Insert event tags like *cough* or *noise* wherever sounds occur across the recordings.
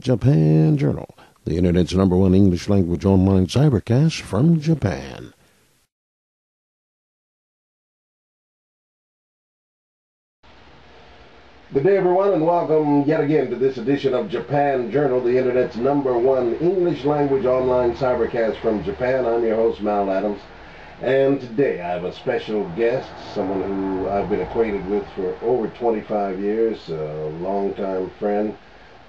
Japan Journal, the Internet's number one English language online cybercast from Japan. Good day, everyone, and welcome yet again to this edition of Japan Journal, the Internet's number one English language online cybercast from Japan. I'm your host, Mal Adams. And today I have a special guest, someone who I've been acquainted with for over 25 years, a longtime friend.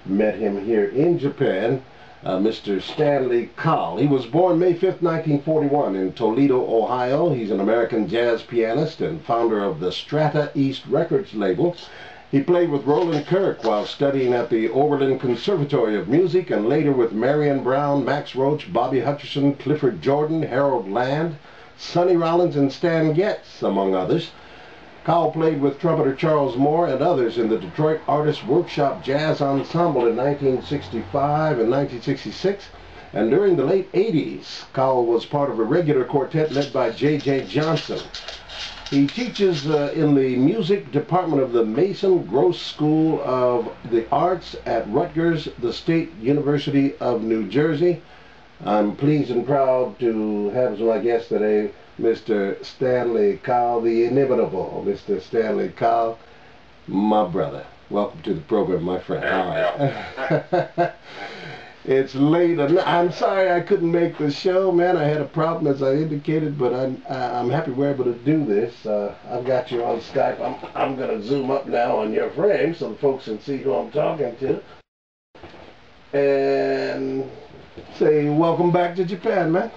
Met him here in Japan, uh, Mr. Stanley Cowell. He was born May 5, 1941 in Toledo, Ohio. He's an American jazz pianist and founder of the Strata East Records label. He played with Roland Kirk while studying at the Oberlin Conservatory of Music and later with Marion Brown, Max Roach, Bobby Hutcherson, Clifford Jordan, Harold Land, Sonny Rollins and Stan Getz, among others. Cowell played with trumpeter Charles Moore and others in the Detroit Artists Workshop Jazz Ensemble in 1965 and 1966. And during the late 80s, Cowell was part of a regular quartet led by J.J. Johnson. He teaches uh, in the music department of the Mason Gross School of the Arts at Rutgers, the State University of New Jersey. I'm pleased and proud to have as my guest today Mr. Stanley Cowell, the inimitable Mr. Stanley Cowell, my brother. Welcome to the program, my friend. Hi. *laughs* it's late. I'm sorry I couldn't make the show, man. I had a problem, as I indicated, but I'm I'm happy we're able to do this. Uh, I've got you on Skype. I'm I'm going to zoom up now on your frame so the folks can see who I'm talking to. And say welcome back to Japan, man.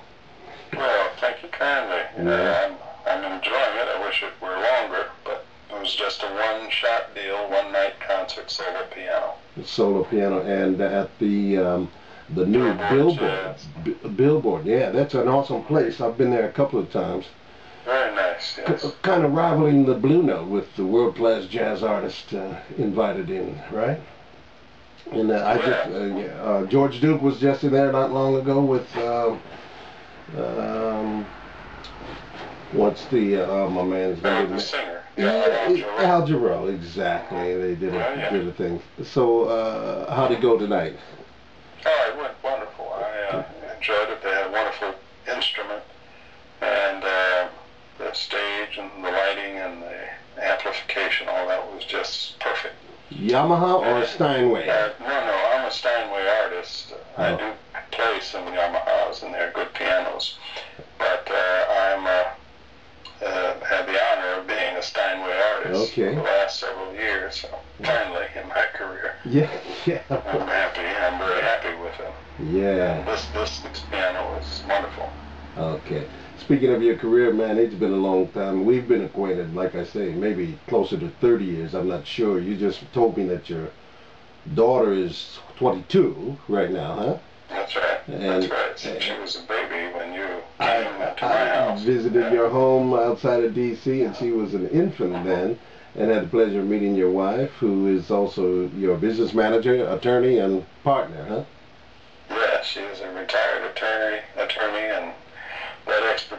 Well, thank you kindly. Yeah. Uh, I'm, I'm enjoying it. I wish it were longer, but it was just a one-shot deal, one-night concert, solo piano. Solo piano, and at the um, the new Billboard. Billboard. Billboard, yeah, that's an awesome place. I've been there a couple of times. Very nice. Yes. C- kind of rivaling the Blue Note with the world-class jazz artist uh, invited in, right? And uh, I just uh, yeah, uh, George Duke was just in there not long ago with um, um, what's the uh, my man's name? the singer. Yeah, Al Jarreau, exactly. They did a, oh, yeah. did a thing. So uh, how'd it go tonight? Oh, it went wonderful. I uh, enjoyed it. They had a wonderful instrument, and uh, the stage and the lighting and the amplification, all that was just perfect. Yamaha or Steinway? Uh, no, no, I'm a Steinway artist. Oh. I do play some Yamahas, and they're good pianos. But uh, I'm uh, uh, had the honor of being a Steinway artist okay. for the last several years. So finally, in my career, yeah, *laughs* yeah, I'm happy. I'm very happy with it. Yeah, and this this piano is wonderful. Okay. Speaking of your career, man, it's been a long time. We've been acquainted, like I say, maybe closer to 30 years. I'm not sure. You just told me that your daughter is 22 right now, huh? That's right. And, That's right. She was a baby when you came I, to my I house. visited yeah. your home outside of D.C., and she was an infant then, and had the pleasure of meeting your wife, who is also your business manager, attorney, and partner, huh? Yeah, she is a retired attorney, attorney, and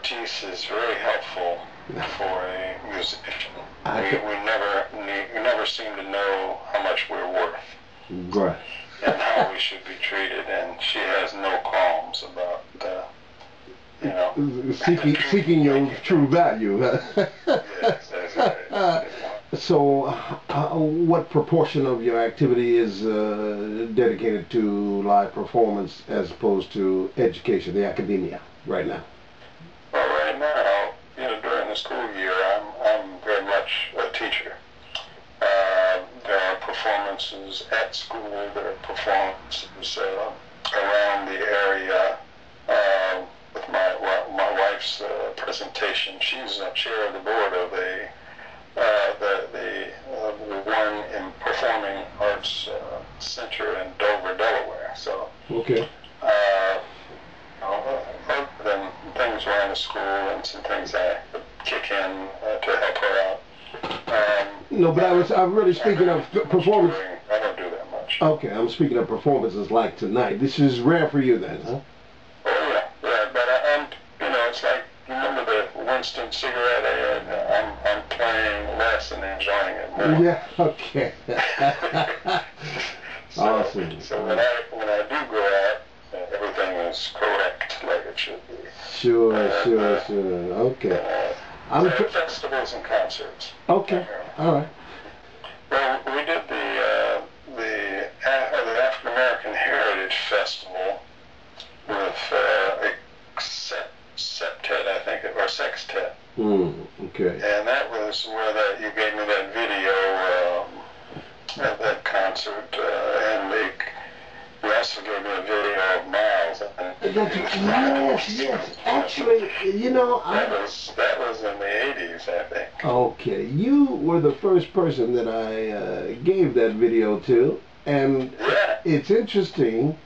expertise is very helpful for a musician. We, we never need, we never seem to know how much we're worth. Right. And how we should be treated, and she has no qualms about, uh, you know, *laughs* seeking seeking your true value. *laughs* yes, right. So, uh, what proportion of your activity is uh, dedicated to live performance as opposed to education, the academia, right now, you know, during the school year, I'm, I'm very much a teacher. Uh, there are performances at school, there are performances uh, around the area uh, with my, well, my wife's uh, presentation. She's a chair of the board of a uh, the, the uh, one in Performing Arts Center in Dover, Delaware. So, okay than things around the school and some things I could kick in uh, to help her out. Um, no, but I was I'm really speaking of performance. I don't do that much. Okay, I'm speaking of performances like tonight. This is rare for you then, huh? Oh yeah, yeah. But I, am you know, it's like remember the Winston cigarette ad. I'm I'm playing less and enjoying it more. Yeah. Okay. *laughs* so, see. So when I when I do go out, uh, everything is correct like it should be. Sure, sure, sure. Okay. Uh, I'm festivals and concerts. okay. All right. Well, we did the uh, the uh, the African American Heritage Festival with uh, a septet, I think, it- or sextet, Hmm. Okay. and that was where that you gave me that video um, of that concert, uh, and they you also gave me a video of Miles. Yes, yes. Actually, you know, that I. was that was in the '80s, I think. Okay, you were the first person that I uh, gave that video to, and Yeah. it's interesting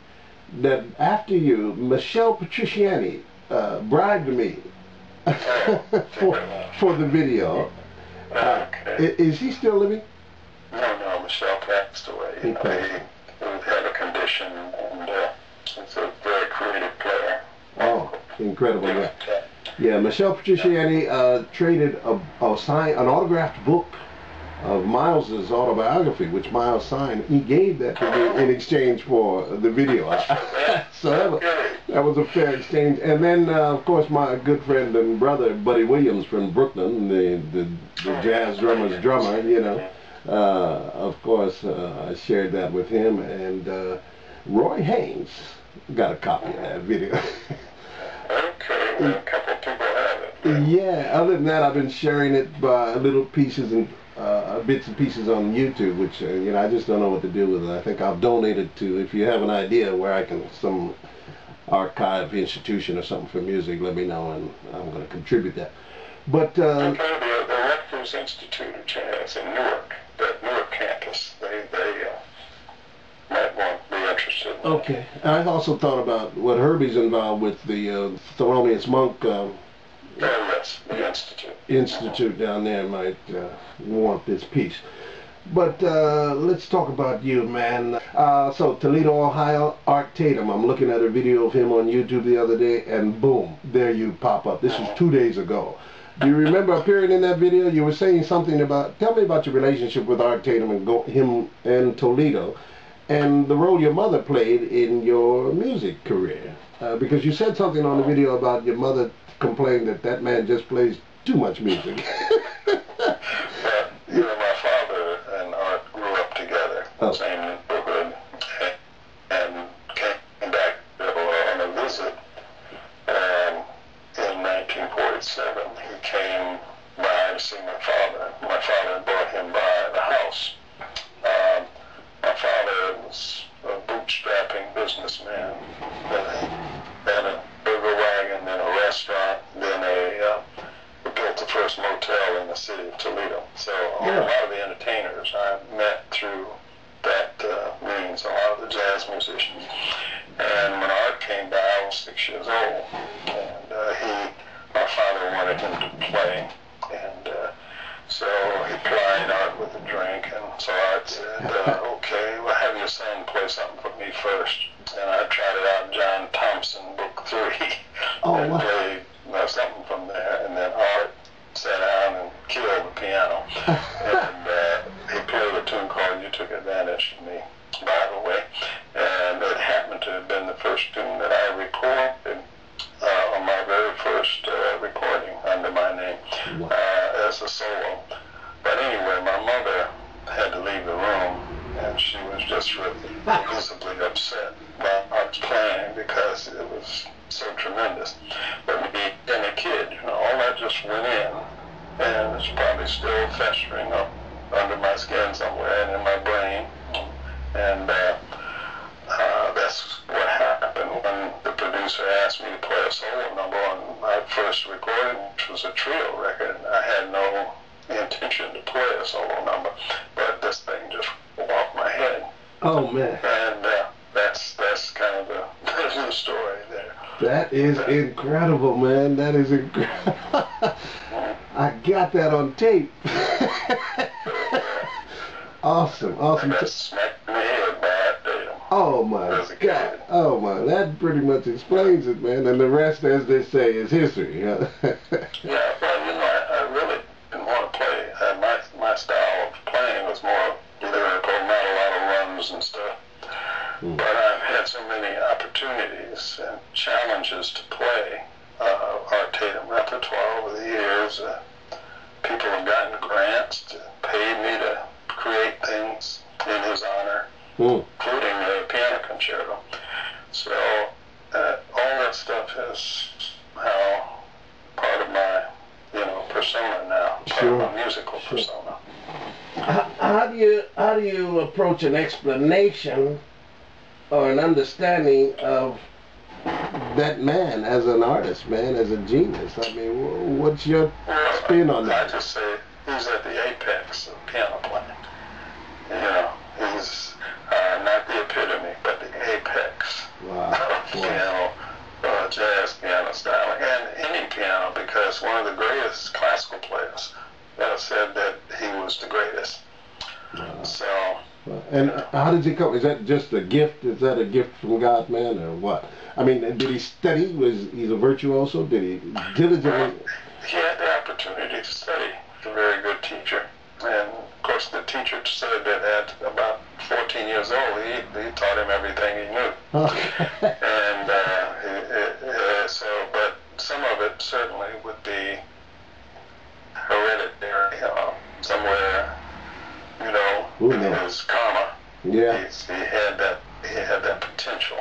that after you, Michel Petrucciani uh, bribed me *laughs* for for the video. Uh, Okay. is he still living? No, no, Michel passed away. He passed. he, had a condition, and uh, he's a very creative player. Oh, incredible! Yeah, Yeah. yeah. Michel Petrucciani uh, traded a, a sign, an autographed book of Miles's autobiography, which Miles signed. He gave that to me in exchange for the video. *laughs* so that was, that was a fair exchange. And then, uh, of course, my good friend and brother Buddy Williams from Brooklyn, the the, the jazz drummer's drummer, you know. Uh, of course, uh, I shared that with him, and uh, Roy Haynes got a copy of that video. *laughs* Okay, well, a couple of people have it. yeah. Other than that, I've been sharing it by little pieces and uh, bits and pieces on YouTube, which uh, you know I just don't know what to do with it. I think I'll donate it to. If you have an idea where I can some archive institution or something for music, let me know, and I'm going to contribute that. But uh, Okay, the, the Rutgers Institute of Jazz in Newark, that Newark campus, they, they uh, might want to be interested. in okay, I also thought about what Herbie's involved with the uh, Thelonious Monk. Uh, Oh, yes, the Institute. institute down there might uh, want this piece. But uh, let's talk about you, man. Uh, so Toledo, Ohio, Art Tatum. I'm looking at a video of him on YouTube the other day, and boom, there you pop up. This was two days ago. Do you remember appearing in that video? You were saying something about. Tell me about your relationship with Art Tatum and go, him and Toledo, and the role your mother played in your music career. Uh, because you said something on the video about your mother complaining that that man just plays too much music. *laughs* father wanted him to play, and uh, so he plied Art with a drink, and so Art said, uh, *laughs* "Okay, well, have your son play something for me first. And I tried it out, John Thompson, Book Three, *laughs* Oh, and wow. played uh, something from there, and then Art sat down and killed the piano, *laughs* and uh, he played a tune called "You Took Advantage of Me," by the way, and it happened to have been the first tune that I recorded and in my brain. And uh, uh, that's what happened when the producer asked me to play a solo number on my first recording, which was a trio record. I had no intention to play a solo number, but this thing just off my head, Oh man, and uh, that's that's kind of the, that's *laughs* the story there. that is incredible, man. That is incredible. *laughs* I got that on tape. *laughs* awesome, I awesome. got smacked in the head by that Tatum. Oh my As a kid. God. Oh my, that pretty much explains it, man. And the rest, as they say, is history. Huh? *laughs* Yeah, well, you know, I, I really didn't want to play. Uh, my my style of playing was more lyrical, not a lot of runs and stuff. Mm. But I've had so many opportunities and challenges to play uh, Art Tatum repertoire over the years. Uh, people have gotten grants to pay me to create things in his honor, mm. including the piano concerto. So uh, all that stuff is how part of my, you know, persona now, part sure. of my musical sure. persona. How, how do you how do you approach an explanation or an understanding of that man as an artist, man, as a genius? I mean, what's your spin on that? I just say he's at the apex of piano playing. You know, he's uh, not the epitome, but the apex wow. *laughs* piano, uh, jazz piano style, and any piano, because one of the greatest classical players uh, said that he was the greatest. Wow. So. And how did he come? Is that just a gift? Is that a gift from God, man, or what? I mean, did he study? Was he's a virtuoso? Did he diligently? He had the opportunity to study. He's a very good teacher, and of course, the teacher said that at about 14 years old, he, he taught him everything he knew. Okay. *laughs* and uh, he, uh, so, but some of it certainly would be hereditary, uh, somewhere, you know, Ooh, in his karma. Yeah. He's, he had that. He had that potential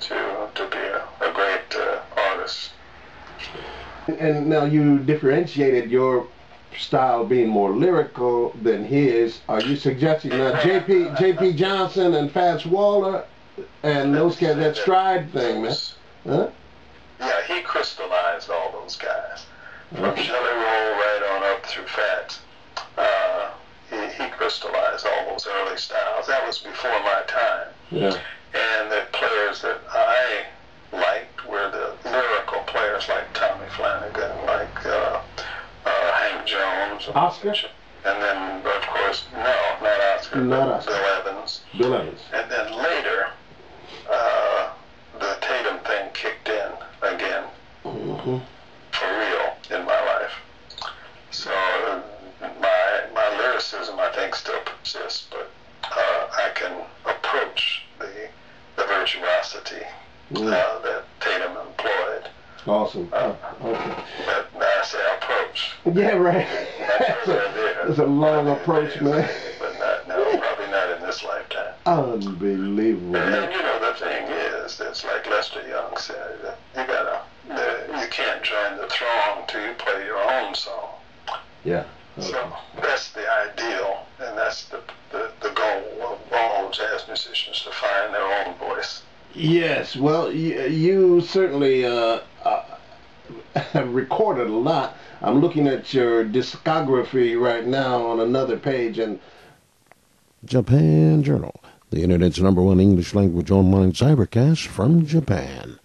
to to be a, a great uh, artist. And now you differentiated your style being more lyrical than his. Are you suggesting that *laughs* JP JP Johnson and Fats Waller and those guys that stride thing, man? Huh? Yeah, he crystallized all those guys from okay. Jelly Roll right on up through Fats. Uh, he, he crystallized all those early styles. That was before my time. Yeah. And the players that I liked were the lyrical players like Tommy Flanagan, like uh, Jones. Oscar? And then, of course, no, not Oscar. Not Oscar. Bill Evans. Bill Evans. And then later, uh, the Tatum thing kicked in again. Mm-hmm. For real in my life. So my my lyricism, I think, still persists, but uh, I can approach the the virtuosity mm. uh, that Tatum employed. Awesome. Uh, okay. But I say approach. Yeah, right. That's a, that's a long approach, man. But not, no, probably not in this lifetime. Unbelievable. And, you know, the thing is, it's like Lester Young said, you gotta, the, you can't join the throng till you play your own song. Yeah. Okay. So that's the ideal, and that's the, the, the goal of all jazz musicians to find their own voice. Yes, well, you, you certainly uh, uh, *laughs* recorded a lot. I'm looking at your discography right now on another page, and Japan Journal, the internet's number one English language online cybercast from Japan.